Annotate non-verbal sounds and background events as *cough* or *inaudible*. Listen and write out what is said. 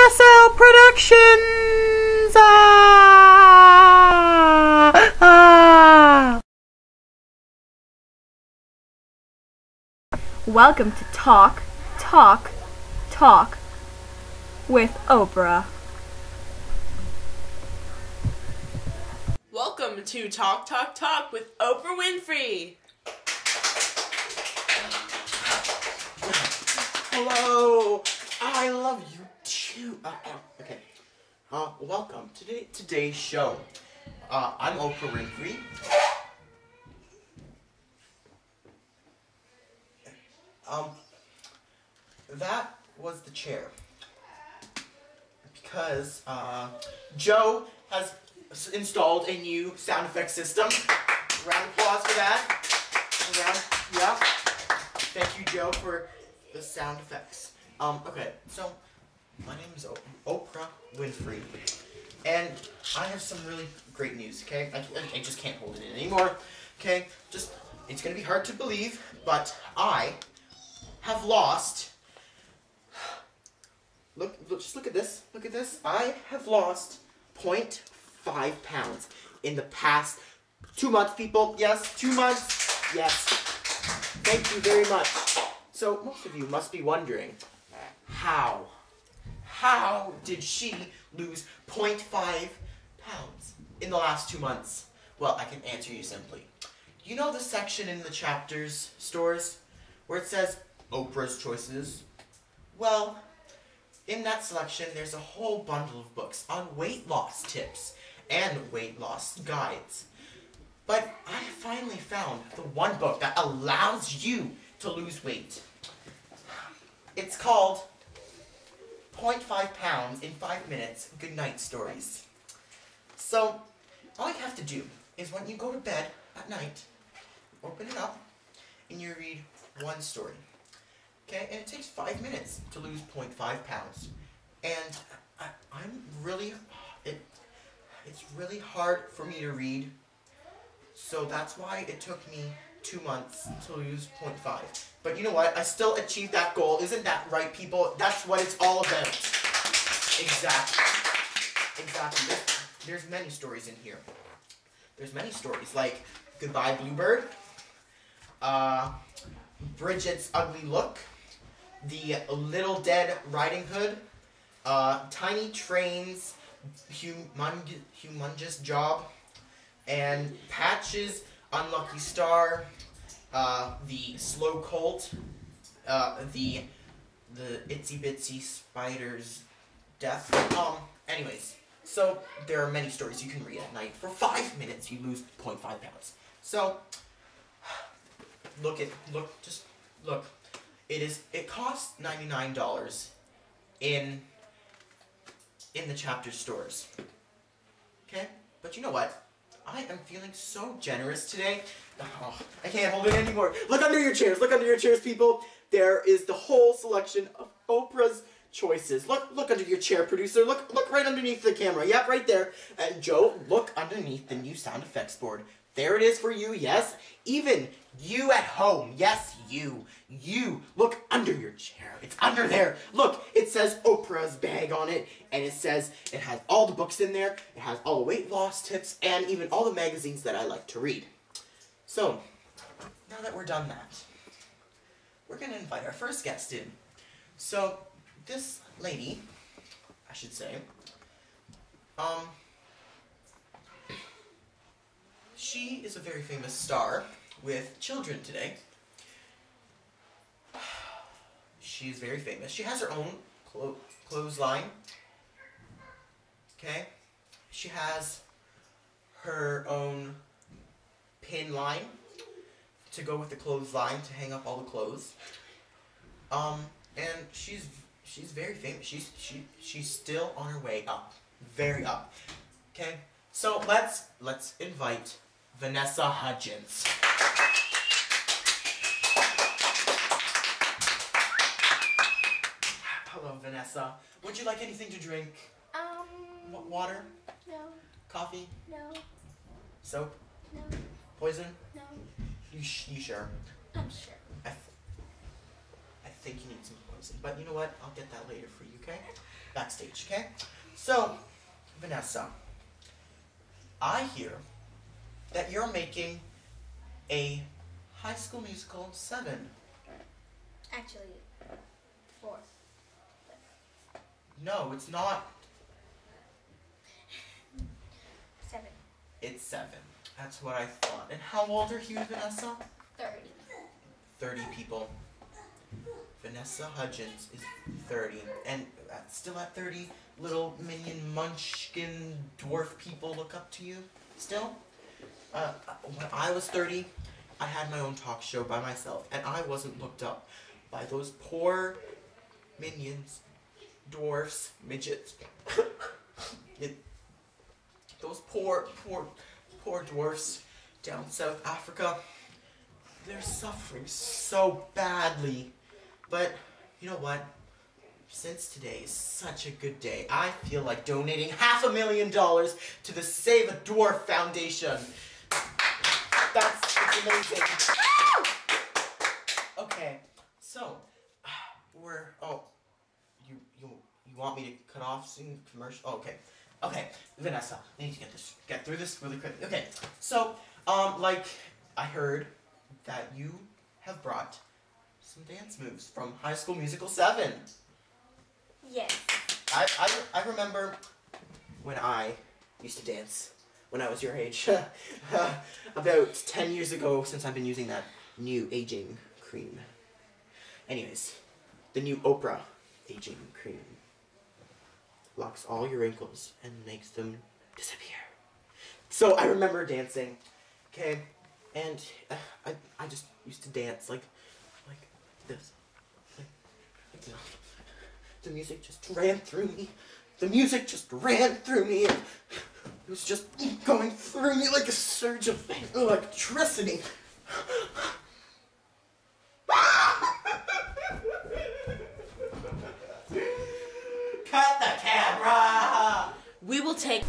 SSL Productions. Ah, ah. Welcome to Talk, Talk, Talk with Oprah. Welcome to Talk Talk Talk with Oprah Winfrey. Hello. I love you Uh, uh, okay. Uh, welcome to today, today's show. Uh, I'm Oprah Winfrey. Um, that was the chair. Because, uh, Joe has installed a new sound effect system. Round of applause for that. Round, yeah. Thank you, Joe, for the sound effects. Um, okay, so my name is Oprah Winfrey, and I have some really great news. Okay, I, I- I just can't hold it in anymore. Okay, just it's gonna be hard to believe, but I have lost. Look, look, just look at this. Look at this. I have lost 0.5 pounds in the past two months, people. Yes, two months. Yes. Thank you very much. So, most of you must be wondering how? How did she lose 0.5 pounds in the last two months? Well, I can answer you simply. You know the section in the chapters stores where it says Oprah's Choices? Well, in that selection, there's a whole bundle of books on weight loss tips and weight loss guides. But I finally found the one book that allows you to lose weight. It's called 0.5 Pounds in 5 Minutes good night Stories. So, all you have to do is when you go to bed at night, open it up and you read one story. Okay, and it takes 5 minutes to lose 0.5 pounds. And I, I'm really, it, it's really hard for me to read so that's why it took me two months to lose 0.5. But you know what? I still achieved that goal. Isn't that right, people? That's what it's all about. Exactly. Exactly. There's, there's many stories in here. There's many stories like Goodbye Bluebird, uh, Bridget's Ugly Look, The Little Dead Riding Hood, uh, Tiny Train's humong- Humongous Job, and Patch's Unlucky Star, uh, the Slow Colt, uh, the the Itsy Bitsy Spider's Death. Um, anyways, so there are many stories you can read at night. For five minutes, you lose 0.5 pounds. So look at look just look. It is it costs ninety nine dollars in in the chapter stores. Okay, but you know what? I am feeling so generous today. Oh, I can't hold it anymore. Look under your chairs. Look under your chairs, people. There is the whole selection of Oprah's choices. Look, look under your chair, producer. Look, look right underneath the camera. Yep, right there. And Joe, look underneath the new sound effects board. There it is for you. Yes, even you at home. Yes, you. You. Look under your chair. It's under there. Look, it says Oprah's bag on it, and it says it has all the books in there. It has all the weight loss tips, and even all the magazines that I like to read. So, now that we're done that, we're gonna invite our first guest in. So, this lady, I should say, um, she is a very famous star with children today. She's very famous. She has her own clo- clothesline. Okay? She has her own pin line to go with the clothesline to hang up all the clothes. Um, and she's she's very famous. She's she she's still on her way up, very up. Okay, so let's let's invite Vanessa Hudgens. Hello, Vanessa. Would you like anything to drink? Um, Wa- water, no, coffee, no, soap, no, poison? no. You sh- you sure? I'm sure. I, th- I think you need some poison, but you know what? I'll get that later for you, okay? backstage, okay? So, Vanessa, I hear that you're making a High School Musical 7. Actually, four. No, it's not. Seven. It's 7. That's what I thought. And how old are you, Vanessa? Thirty. 30 people. Vanessa Hudgens is 30. And still at 30, little minion munchkin dwarf people look up to you? Still? Uh, when I was 30, I had my own talk show by myself, and I wasn't looked up by those poor minions, dwarfs, midgets. *coughs* It- those poor, poor, poor dwarfs down South Africa. They're suffering so badly. But you know what? Since today is such a good day, I feel like donating half a million dollars to the Save a Dwarf Foundation. That's it's amazing. Okay, so *sighs* we're oh, you you you want me to cut off soon commercial? Oh, okay, okay, Vanessa, I need to get this get through this really quickly. Okay, so um like I heard that you have brought some dance moves from High School Musical Seven. Yes. I, I, I remember when I used to dance when I was your age. *laughs* *laughs* About 10 years ago, since I've been using that new aging cream. Anyways, the new Oprah aging cream locks all your wrinkles and makes them disappear. So I remember dancing, okay, and uh, I, I just used to dance like, like this, like, like this. The music just ran through me. The music just ran through me. And it was just going through me like a surge of electricity. Cut the camera! We will take